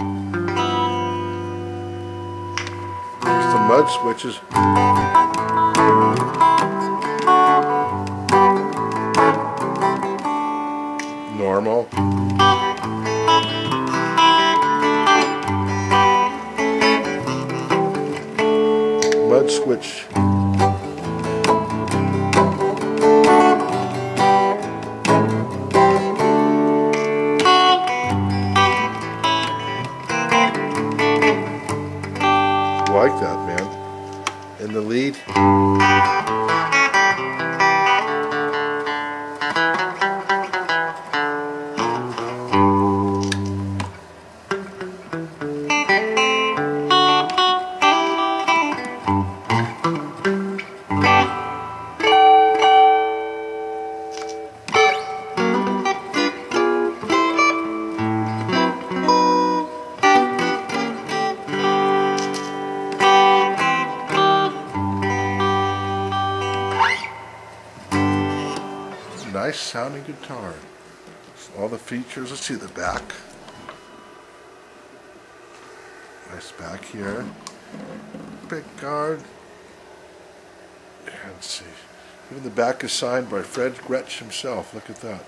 The mud switches. Normal. Mud switch. Like that, man. In the lead. Nice sounding guitar. All the features. Let's see the back. Nice back here. Big guard. Let's see. Even the back is signed by Fred Gretsch himself. Look at that.